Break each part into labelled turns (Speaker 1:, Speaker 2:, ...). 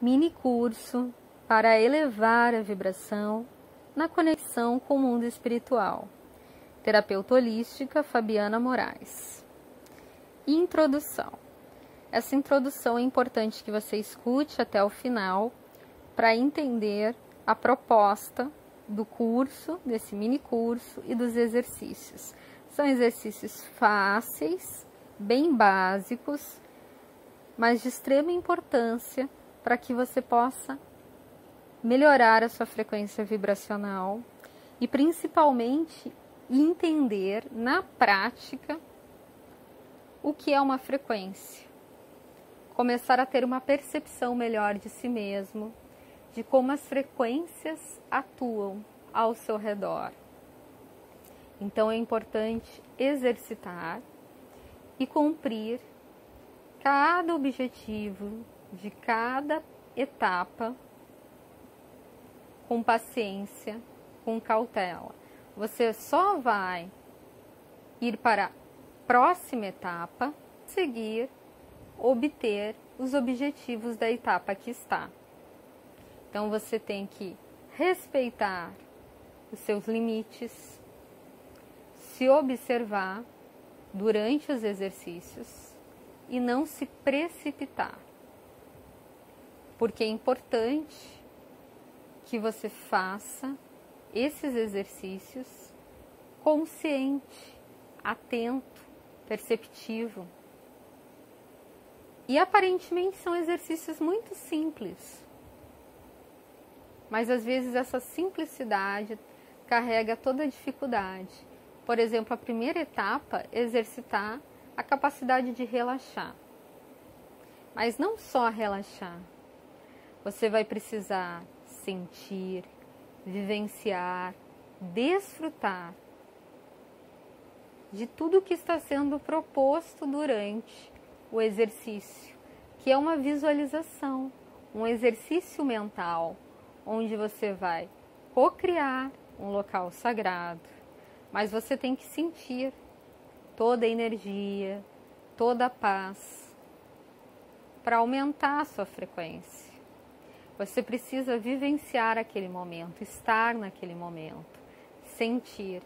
Speaker 1: mini curso para elevar a vibração na conexão com o mundo espiritual. Terapeuta holística Fabiana Moraes. Introdução. Essa introdução é importante que você escute até o final para entender a proposta do curso, desse mini curso e dos exercícios. São exercícios fáceis, bem básicos, mas de extrema importância para que você possa melhorar a sua frequência vibracional e principalmente entender na prática o que é uma frequência. Começar a ter uma percepção melhor de si mesmo, de como as frequências atuam ao seu redor. Então é importante exercitar e cumprir cada objetivo de cada etapa com paciência, com cautela. Você só vai ir para a próxima etapa, seguir, obter os objetivos da etapa que está. Então você tem que respeitar os seus limites, se observar durante os exercícios e não se precipitar. Porque é importante que você faça esses exercícios consciente, atento, perceptivo. E aparentemente são exercícios muito simples. Mas às vezes essa simplicidade carrega toda a dificuldade. Por exemplo, a primeira etapa exercitar a capacidade de relaxar. Mas não só relaxar. Você vai precisar sentir, vivenciar, desfrutar de tudo que está sendo proposto durante o exercício, que é uma visualização, um exercício mental, onde você vai co-criar um local sagrado, mas você tem que sentir toda a energia, toda a paz, para aumentar a sua frequência. Você precisa vivenciar aquele momento, estar naquele momento, sentir.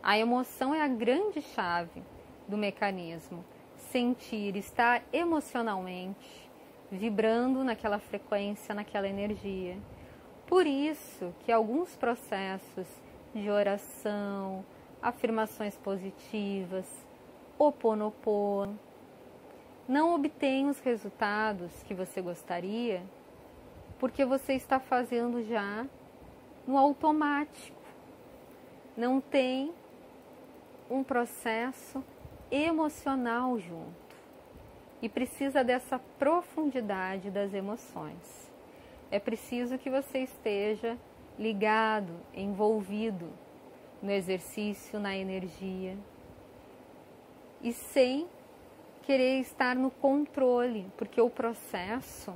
Speaker 1: A emoção é a grande chave do mecanismo. Sentir, estar emocionalmente vibrando naquela frequência, naquela energia. Por isso que alguns processos de oração, afirmações positivas, oponopono, não obtêm os resultados que você gostaria porque você está fazendo já no automático. Não tem um processo emocional junto. E precisa dessa profundidade das emoções. É preciso que você esteja ligado, envolvido no exercício, na energia. E sem querer estar no controle, porque o processo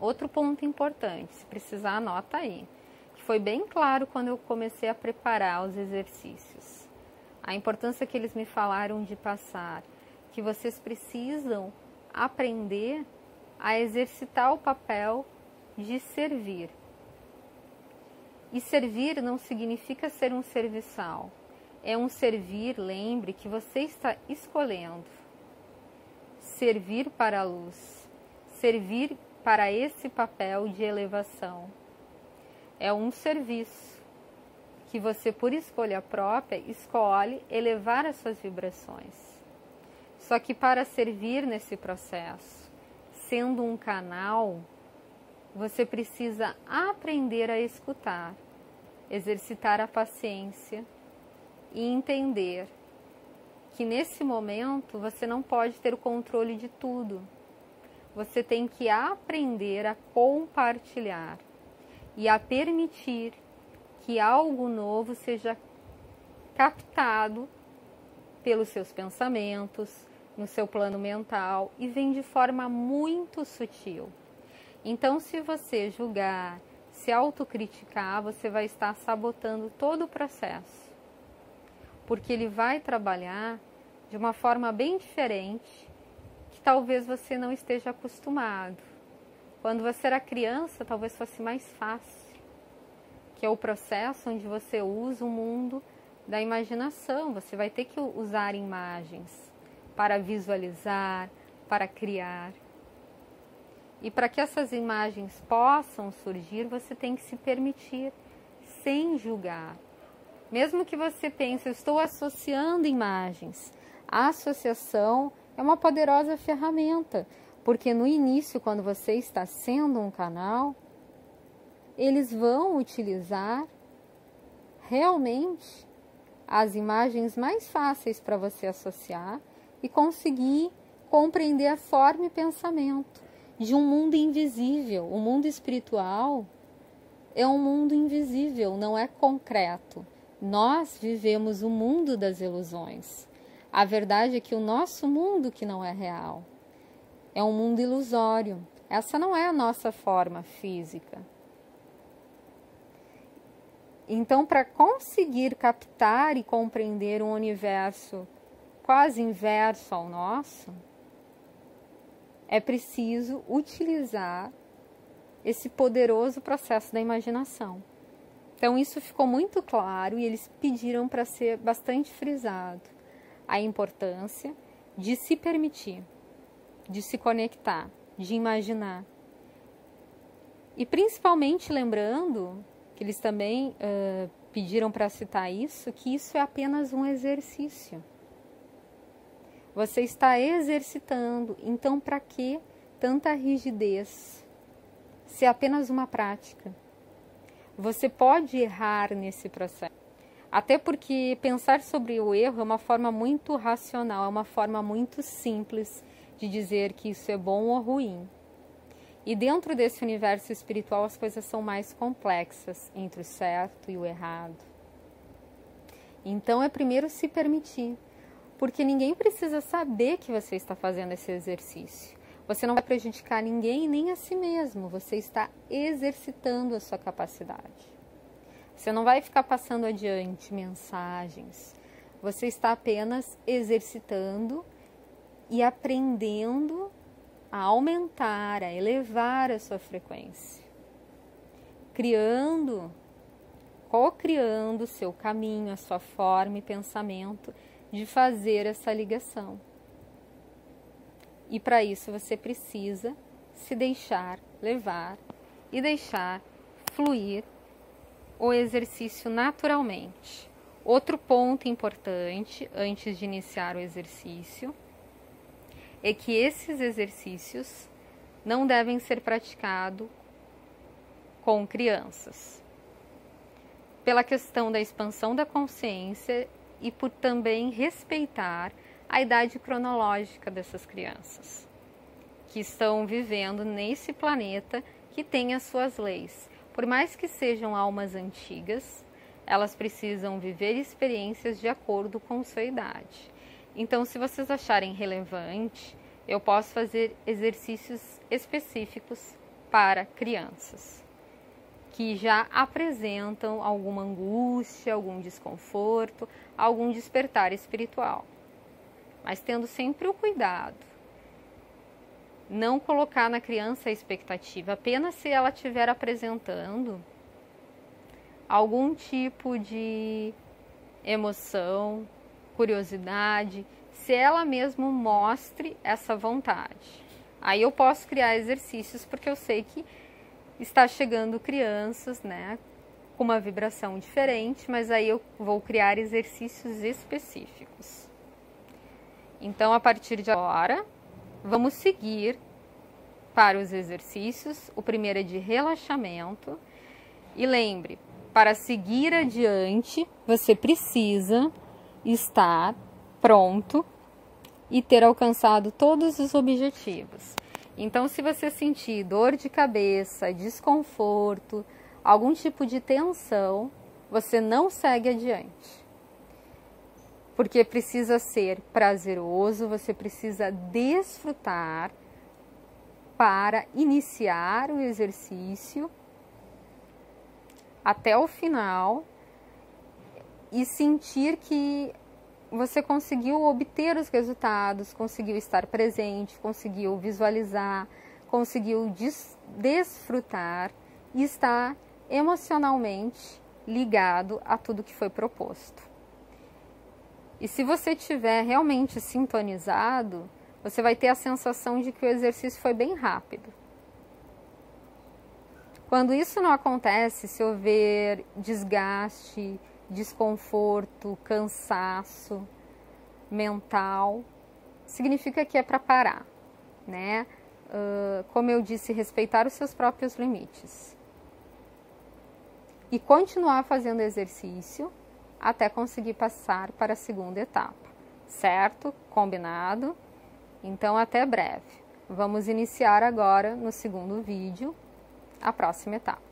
Speaker 1: Outro ponto importante, se precisar, anota aí, que foi bem claro quando eu comecei a preparar os exercícios. A importância que eles me falaram de passar, que vocês precisam aprender a exercitar o papel de servir. E servir não significa ser um serviçal. É um servir, lembre que você está escolhendo. Servir para a luz, servir para esse papel de elevação. É um serviço que você, por escolha própria, escolhe elevar as suas vibrações. Só que para servir nesse processo, sendo um canal, você precisa aprender a escutar, exercitar a paciência e entender que nesse momento você não pode ter o controle de tudo você tem que aprender a compartilhar e a permitir que algo novo seja captado pelos seus pensamentos, no seu plano mental e vem de forma muito sutil. Então, se você julgar, se autocriticar, você vai estar sabotando todo o processo. Porque ele vai trabalhar de uma forma bem diferente talvez você não esteja acostumado. Quando você era criança, talvez fosse mais fácil, que é o processo onde você usa o mundo da imaginação. Você vai ter que usar imagens para visualizar, para criar. E para que essas imagens possam surgir, você tem que se permitir, sem julgar. Mesmo que você pense, eu estou associando imagens. A associação é uma poderosa ferramenta, porque no início, quando você está sendo um canal, eles vão utilizar realmente as imagens mais fáceis para você associar e conseguir compreender a forma e pensamento de um mundo invisível. O mundo espiritual é um mundo invisível, não é concreto. Nós vivemos o mundo das ilusões. A verdade é que o nosso mundo que não é real é um mundo ilusório. Essa não é a nossa forma física. Então, para conseguir captar e compreender um universo quase inverso ao nosso, é preciso utilizar esse poderoso processo da imaginação. Então, isso ficou muito claro e eles pediram para ser bastante frisado a importância de se permitir, de se conectar, de imaginar. E principalmente lembrando que eles também uh, pediram para citar isso, que isso é apenas um exercício. Você está exercitando, então para que tanta rigidez? Se é apenas uma prática. Você pode errar nesse processo. Até porque pensar sobre o erro é uma forma muito racional, é uma forma muito simples de dizer que isso é bom ou ruim. E dentro desse universo espiritual as coisas são mais complexas entre o certo e o errado. Então é primeiro se permitir, porque ninguém precisa saber que você está fazendo esse exercício. Você não vai prejudicar ninguém nem a si mesmo, você está exercitando a sua capacidade. Você não vai ficar passando adiante mensagens. Você está apenas exercitando e aprendendo a aumentar, a elevar a sua frequência. Criando, co-criando o seu caminho, a sua forma e pensamento de fazer essa ligação. E para isso você precisa se deixar levar e deixar fluir o exercício naturalmente. Outro ponto importante antes de iniciar o exercício é que esses exercícios não devem ser praticados com crianças. Pela questão da expansão da consciência e por também respeitar a idade cronológica dessas crianças que estão vivendo nesse planeta que tem as suas leis. Por mais que sejam almas antigas, elas precisam viver experiências de acordo com sua idade. Então, se vocês acharem relevante, eu posso fazer exercícios específicos para crianças que já apresentam alguma angústia, algum desconforto, algum despertar espiritual. Mas tendo sempre o cuidado não colocar na criança a expectativa, apenas se ela estiver apresentando algum tipo de emoção, curiosidade, se ela mesmo mostre essa vontade. Aí eu posso criar exercícios porque eu sei que está chegando crianças, né, com uma vibração diferente, mas aí eu vou criar exercícios específicos. Então, a partir de agora, Vamos seguir para os exercícios. O primeiro é de relaxamento. E lembre, para seguir adiante, você precisa estar pronto e ter alcançado todos os objetivos. Então, se você sentir dor de cabeça, desconforto, algum tipo de tensão, você não segue adiante porque precisa ser prazeroso, você precisa desfrutar para iniciar o exercício até o final e sentir que você conseguiu obter os resultados, conseguiu estar presente, conseguiu visualizar, conseguiu des desfrutar e está emocionalmente ligado a tudo que foi proposto. E se você tiver realmente sintonizado, você vai ter a sensação de que o exercício foi bem rápido. Quando isso não acontece, se houver desgaste, desconforto, cansaço mental, significa que é para parar, né? Uh, como eu disse, respeitar os seus próprios limites e continuar fazendo exercício até conseguir passar para a segunda etapa, certo? Combinado? Então, até breve. Vamos iniciar agora no segundo vídeo a próxima etapa.